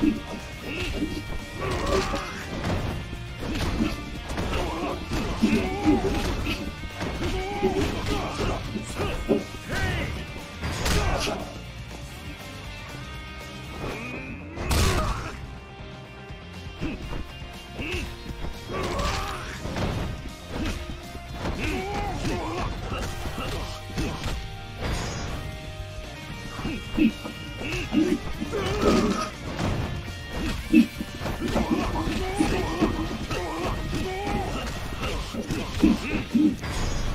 Peace. えっ?